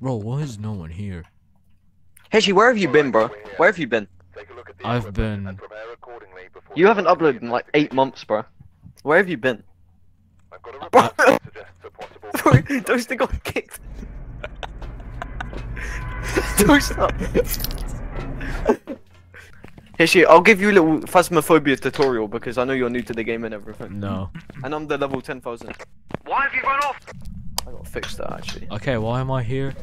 Bro, why is no one here? Hishy, where have you been, bro? Where have you been? I've been. You haven't uploaded in like eight months, bro. Where have you been? I've got a Bro, Sorry, Toaster got kicked. Toaster. Hishy, I'll give you a little phasmophobia tutorial because I know you're new to the game and everything. No. And I'm the level 10,000. Why have you run off? I gotta fix that actually. Okay, why am I here?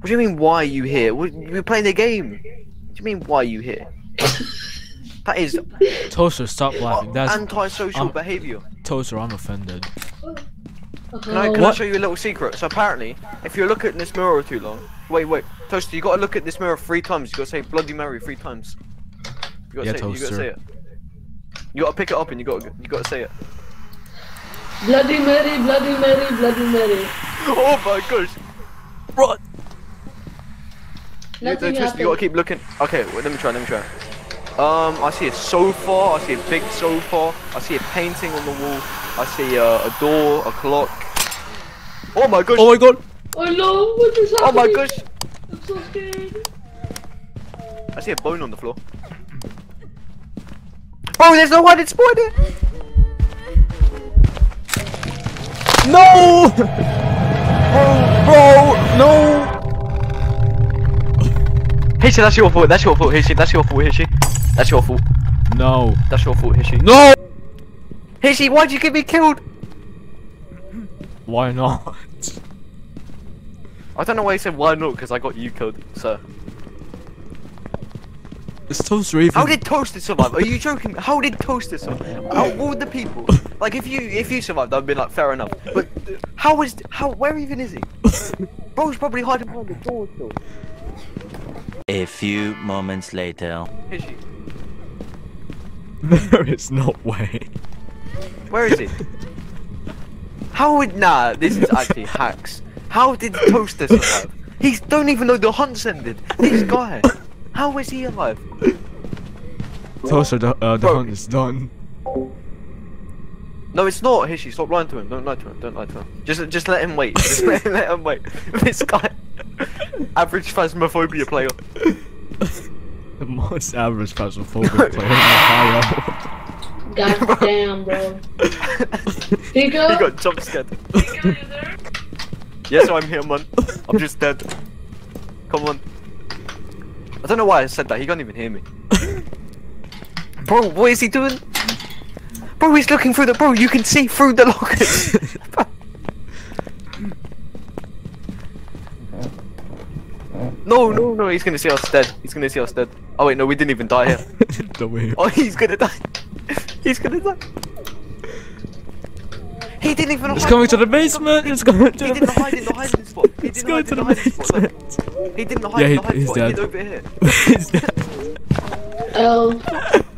What do you mean, why are you here? We're playing the game. What do you mean, why are you here? that is Toaster, stop laughing. That's antisocial behavior. Toaster. I'm offended. Can I, can I show you a little secret? So apparently, if you look at this mirror too long, wait, wait, Toaster, you gotta look at this mirror three times. You gotta say Bloody Mary three times. You gotta Yeah, say, it, you gotta Toaster. say it. You gotta pick it up and you gotta, you gotta say it. Bloody Mary, Bloody Mary, Bloody Mary. Oh my gosh! Run! You, Nothing Toaster, you gotta keep looking. Okay, wait, let me try. Let me try. Um, I see a sofa. I see a big sofa. I see a painting on the wall. I see uh, a door, a clock. Oh my gosh! Oh my god! Oh no, what is Oh my gosh! I'm so scared. I see a bone on the floor. Oh, there's no hiding spot here! No! Bro, no! Hishy, that's your fault, that's your fault, Hishy, that's your fault, Hishy. That's your fault, No. that's your fault, Hishy. No! Hishy, why'd you get me killed? Why not? I don't know why he said why not, because I got you killed, sir. Is Toaster even? How did Toaster survive? Are you joking? How did Toaster survive? Out of all the people, like if you if you survived, I'd be like fair enough. But how is how where even is he? Bro's probably hiding behind the door still. A few moments later. Hishy, there is no way. where is he? How would nah? This is actually hacks. How did Toaster survive? He don't even know the hunt's ended. This guy, how is he alive? Toaster, the, uh, the Bro. hunt is done. No, it's not. Hishy, stop lying to him. Don't lie to him. Don't lie to him. Just, just let him wait. Just let, let him wait. This guy, average phasmophobia player. The most average Phasmophobia player in Ohio. God damn, bro. He Pika? got jump scared. Yes, I'm here, man. I'm just dead. Come on. I don't know why I said that. He can't even hear me. Bro, what is he doing? Bro, he's looking through the. Bro, you can see through the lockers. No, no, no. He's gonna see us dead. He's gonna see us dead. Oh wait, no, we didn't even die here. the way. Oh, he's gonna die. He's gonna die. He didn't even. It's hide- coming to the basement! It's coming to He the didn't hide in the hiding spot. He It's didn't going hide to in the the hiding spot. Look. basement! He didn't hide Yeah, in the hiding he's spot. dead. He's over here. He's dead. Oh,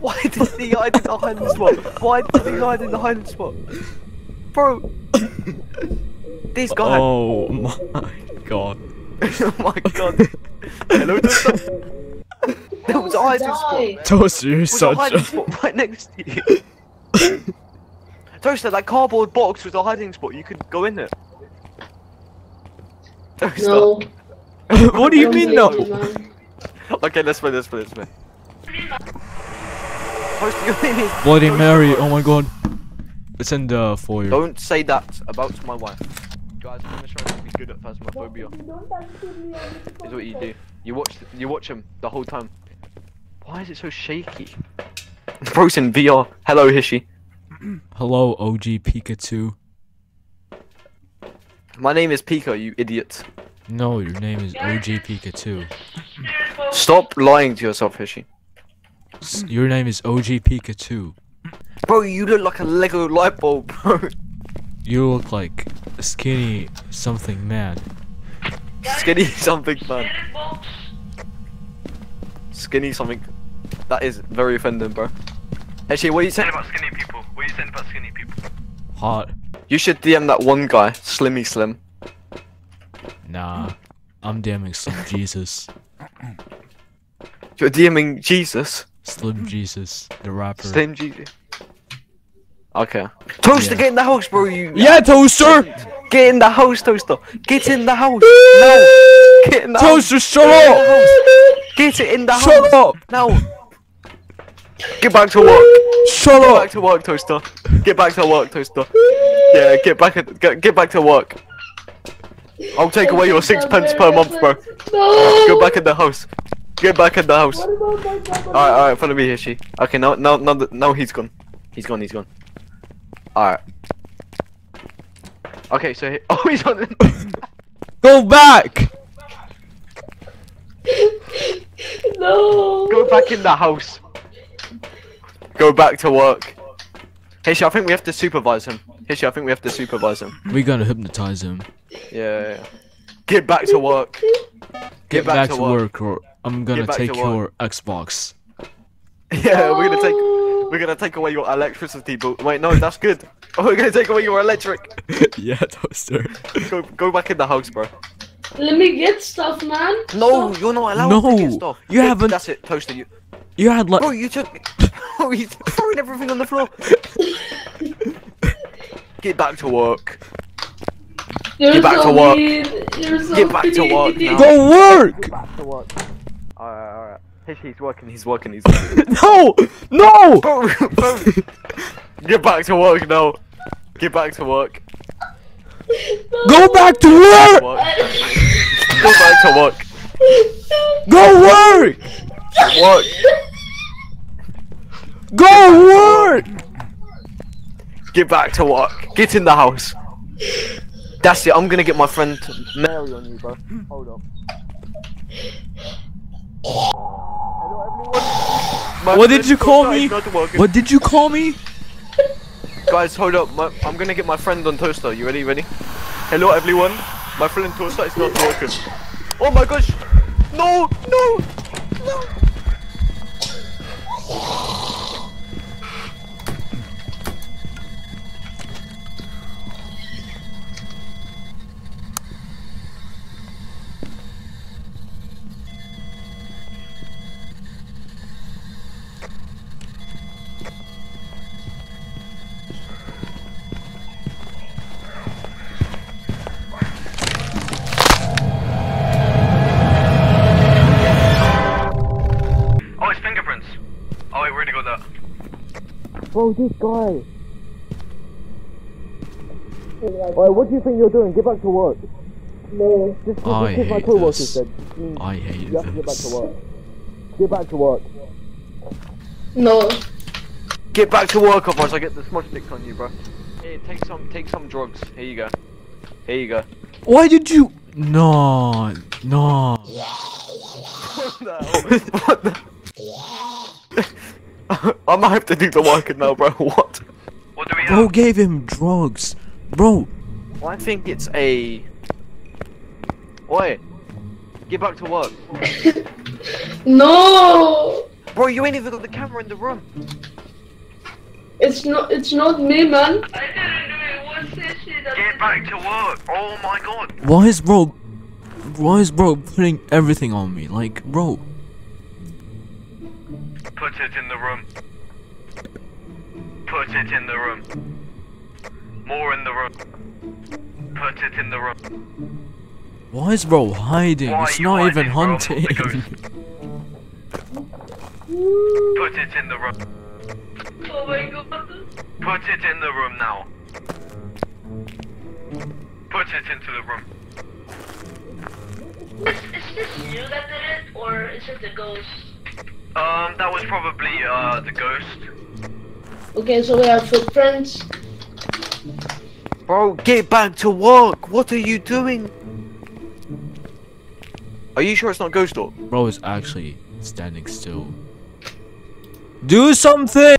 Why did he hide in the hiding spot? Why did he hide in the hiding spot? Bro. this guy. Oh my god. oh my god. Hello, Toaster. There was oh, a hiding spot. die. Toaster, you're was a such hiding a... spot right next to you. Toaster, that cardboard box was a hiding spot. You could go in it. Toaster. No. what do you mean blame no? Okay, let's play, let's play, let's play. Toaster, you're in Bloody Toaster, Mary, oh my god. It's in the uh, foyer. Don't say that about my wife. Guys, I'm gonna try to be good at phasmophobia. Is what you do. You watch, you watch him the whole time. Why is it so shaky? Bro's in VR. Hello, Hishy. Hello, OG Pikachu. My name is Pika, you idiot. No, your name is OG Pikachu. Stop lying to yourself, Hishy. S- Your name is OG Pikachu. Bro, you look like a Lego light bulb, bro. You look like skinny something man. Skinny something, man. Skinny something. That is very offending, bro. Actually, what are you saying? about skinny people? What are you saying about skinny people? Hot. You should DM that one guy, Slimmy Slim. Nah. I'm damning Slim Jesus. You're DMing Jesus. Slim Jesus, the rapper. Slim Jesus. Okay. Toaster, Yeah. get in the house, bro. You. Yeah, Toaster! Get in the house, Toaster. Get in the house. No. Get in the Toaster, shut house. up! Get it in the house. Shut up! No. Get back to work. Shut Get back to work, Toaster. Get back to work, Toaster. Yeah, get back. Get, get back to work. I'll take away your six pence per month, bro. No! Go back in the house. Get back in the house. What about my grandma? Alright, alright, follow me, Hishy. Okay, now, now, now, now he's gone. He's gone, he's gone. Alright. Okay, so he- oh, he's on. Go back! No! Go back in the house. Go back to work. Hishy, I think we have to supervise him. Hishy, I think we have to supervise him. We're gonna hypnotize him. Yeah, yeah, yeah. Get back to work. Get, back, to work. or I'm gonna take your Xbox. Yeah, we're gonna take, we're gonna take away your electricity. But wait, no, that's good. Oh, we're gonna take away your electric. yeah, Toaster. Go, go back in the house, bro. Let me get stuff, man. No, Stop. you're not allowed to get No, stuff. you Get- haven't- That's it, toaster. You, You had like. bro, you took. Oh, you throwing everything on the floor. Get back to work. You're Get back so to work. mean. You're so Get back to work now. Go work! back to work. Alright, alright. He's, he's working. He's working. He's. working. No! No! Get back to work now. Get back to work. Go back to work! Go back to work. Go work! Work. Go work! Get back to work. Get in the house. That's it. I'm gonna get my friend Mary on you, bro. Hold on. My What did you call me? What did you call me? Guys, hold up. My, I'm gonna get my friend on Toaster. You ready? Ready? Hello, everyone. My friend Toaster is not working. Oh my gosh! No! No! No! Bro, this guy. Alright, what do you think you're doing? Get back to work. No. Just, I kiss my hate co-workers this. then. Mm, I hate You have to get back to work. Get back to work. No. Get back to work, otherwise I get the smudge sticks on you, bro. Here, take some, take some drugs. Here you go. Here you go. Why did you? No, no. What the, what the? I might have to do the working now, bro. What? What do we Bro have? gave him drugs. Bro, Well, I think it's a. Oi! Get back to work. No. Bro, you ain't even got the camera in the room. It's not. It's not me, man. Get back to work. Oh my god. why is bro? Why is bro putting everything on me? Like, bro. Put it in the room. Put it in the room. More in the room. Put it in the room. Why is bro hiding? Why it's not even hiding, bro? Hunting. the. Put it in the room. Oh my god. Put it in the room now. Put it into the room. Is, is this you that did it, or is it the ghost? Um, that was probably uh the ghost. Okay, so we have footprints. Bro, get back to work. What are you doing? Are you sure it's not Ghost Orb? bro is actually standing still. Do something.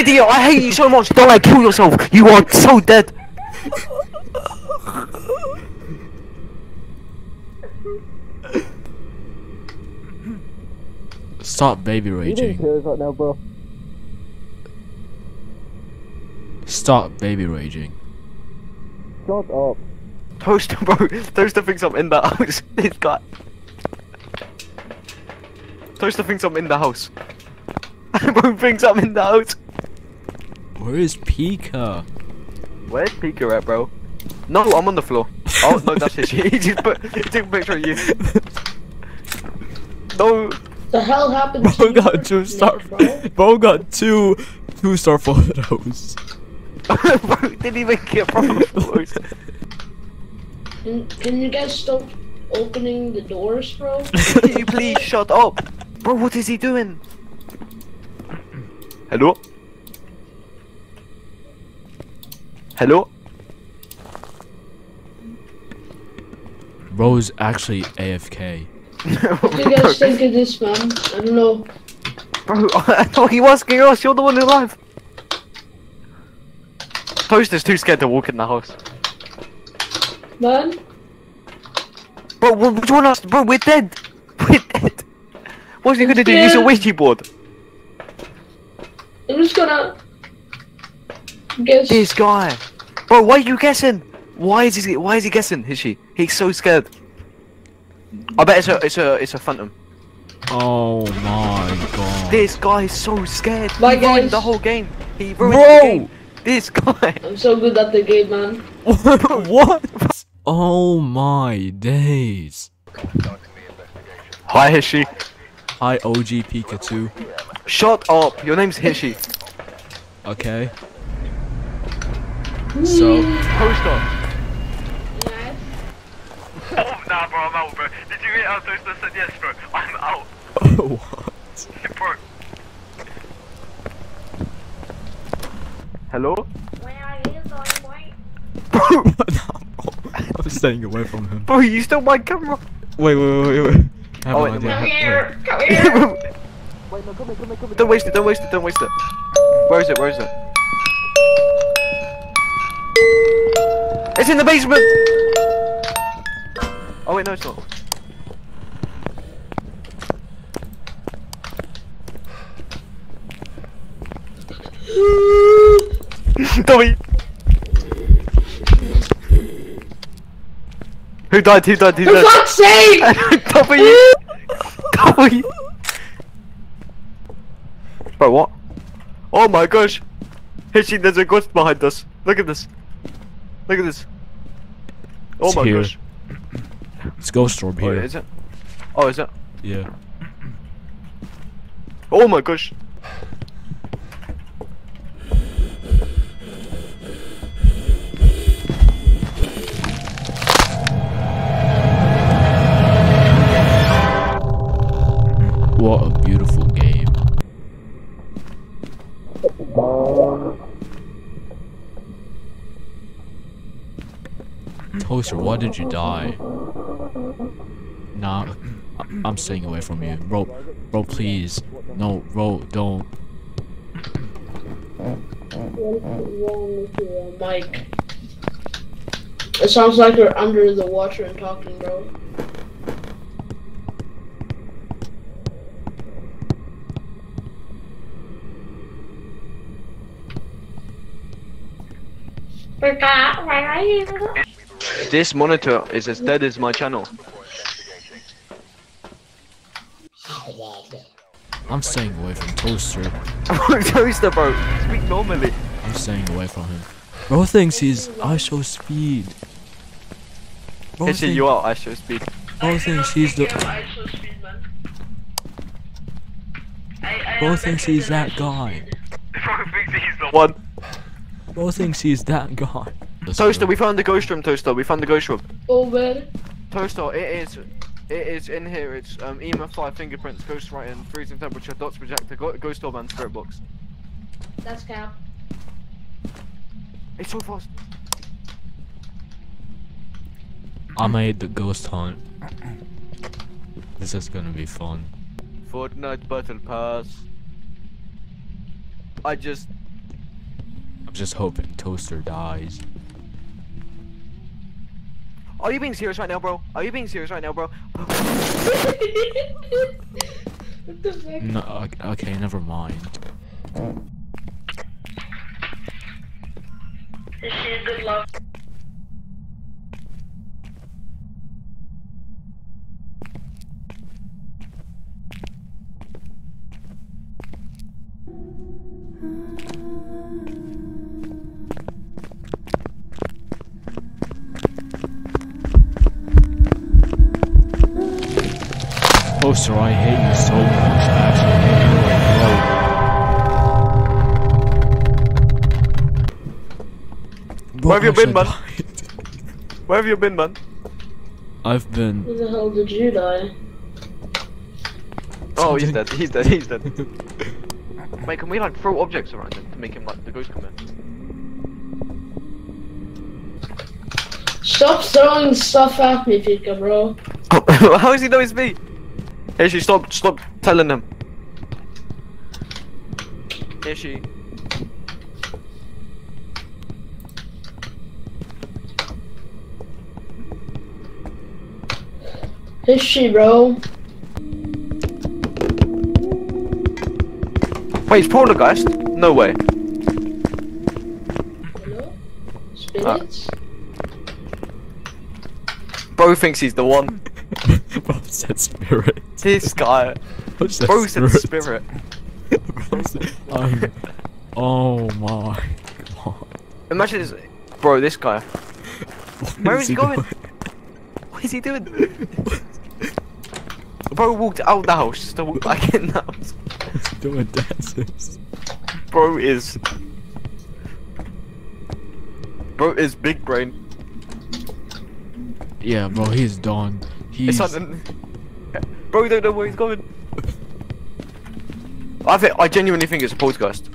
Idiot, I hate you so much. Don't like kill yourself. You are so dead. Stop baby raging. right now, bro. Stop baby raging. Shut up. Toaster, bro. Toaster thinks I'm in the house. This guy. Toaster thinks I'm in the house. bro thinks I'm in the house. Where is Pika? Where's Pika at, bro? No, I'm on the floor. Oh no, that's his shit. He just put, he took a picture of you. No. The hell happened to Bro you? got two first star. bro? Bro got two two star photos. bro didn't even get proper photos. Can, can you guys stop opening the doors, bro? Can you please shut up? Bro, what is he doing? Hello? Hello? Bro's actually AFK. What do you guys think of this, man? I don't know. Bro, oh, I thought he was asking us, oh, you're the one who's alive. Toaster's too scared to walk in the house. Man? Bro, what, what do you want us? Bro, we're dead. We're dead. What's he gonna do? Use a Yeah. Ouija board? I'm just gonna guess. This guy. Bro, why are you guessing? Why is he? Why is he guessing? Is she? He's so scared. I bet it's a, it's a, it's a phantom. Oh my god. This guy is so scared. My he ruined the whole game. He ruined Bro! the game. This guy. I'm so good at the game, man. what? Oh my days. Hi, Hishy. Hi OG Pikachu. Shut up. Your name's Hishy. Okay. So Toaster. Oh, nah, bro, I'm out, bro. Did you hear how Toaster said yes, bro? I'm out, Oh, what? bro. Hello? Where are you going, boy? Bro, I'm staying away from him. bro, you stole my camera. Wait, wait, wait, wait, wait. I have Oh, an wait, idea. Come Wait. here, come here. Wait, no, come here, come here, come here. Don't waste it, don't waste it, don't waste it. Where is it, where is it? In the basement! Oh wait, no it's not. Tommy! Who died, who died, who For died? fuck's sake! Tommy! Tommy! Bro, what? Oh my gosh! Hitchy, there's a ghost behind us. Look at this. Look at this. Oh It's my here. gosh. It's Ghost Orb Oh, here. is it? Oh, is it? Yeah. Oh my gosh. Toaster, why did you die? Nah, I- I'm staying away from you. Bro, bro, please. No, bro, don't. What's wrong with you, Mike. It sounds like you're under the water and talking, bro. Forgot, where are you? This monitor is as dead as my channel. I'm staying away from Toaster. Toaster, bro. Speak normally. I'm staying away from him. Bro thinks he's IShowSpeed. Bro, Hitchy, think- you are. IShowSpeed. bro thinks he's the. I so speed, man. I, I Bro thinks he's that guy. speed. Bro thinks he's the One. Bro thinks he's that guy. Let's Toaster, we found the ghost room, Toaster. We found the ghost room. Oh, man. Toaster, it is. It is in here. It's um, EMF 5 fingerprints, ghost writing, freezing temperature, dots projector, go- ghost orb, and spirit box. That's cap. It's so fast. I made the ghost hunt. This is gonna be fun. Fortnite Battle Pass. I just. I'm just hoping Toaster dies. Are you being serious right now, bro? Are you being serious right now, bro? what the fuck? No, ok- okay, never mind. This is good luck. Poster, I hate you so much. I actually hate you like, bro. Where have you been, man? Where have you been, man? I've been. Where the hell did you die? Oh, he's dead. He's dead. He's dead. Wait, can we like throw objects around him to make him like the ghost come in? Stop throwing stuff at me, Pika, bro. How does he know it's me? Hey, she stop, stop telling them. Here she. Bro? Wait, it's Poltergeist? No way. Hello? Uh. Spirits? Bro thinks he's the one. Bro said spirit. This guy. Bro said Bro said spirit. Bro said- I'm- oh my god. Imagine this. Bro, this guy. Where is is he going? What is he doing? Bro walked out the house just to walk back in the house. He's doing dances. Bro is. Bro is big brain. Yeah, bro, he's done. He's. It's on. Bro, don't know where he's going. I think I genuinely think it's a poltergeist.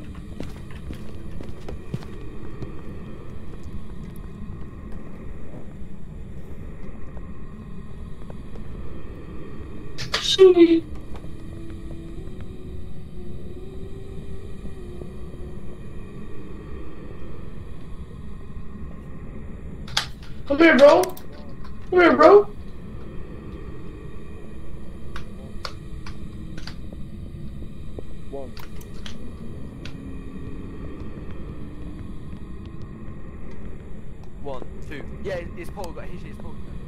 Come here, bro. Come here, bro. One, two. Yeah, it's poltergeist. It's poltergeist.